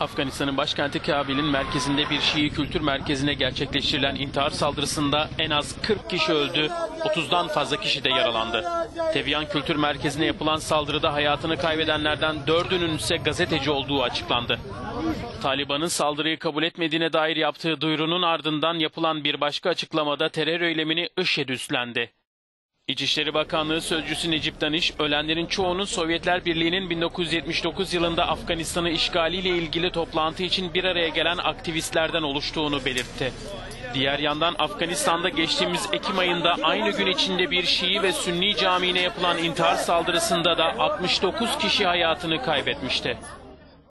Afganistan'ın başkenti Kabil'in merkezinde bir Şii kültür merkezine gerçekleştirilen intihar saldırısında en az 40 kişi öldü, 30'dan fazla kişi de yaralandı. Teviyan Kültür Merkezi'ne yapılan saldırıda hayatını kaybedenlerden dördünün ise gazeteci olduğu açıklandı. Taliban'ın saldırıyı kabul etmediğine dair yaptığı duyurunun ardından yapılan bir başka açıklamada terör eylemini IŞİD üstlendi. İçişleri Bakanlığı Sözcüsü Necip Daniş, ölenlerin çoğunun Sovyetler Birliği'nin 1979 yılında Afganistan'ı işgaliyle ilgili toplantı için bir araya gelen aktivistlerden oluştuğunu belirtti. Diğer yandan Afganistan'da geçtiğimiz Ekim ayında aynı gün içinde bir Şii ve Sünni camiine yapılan intihar saldırısında da 69 kişi hayatını kaybetmişti.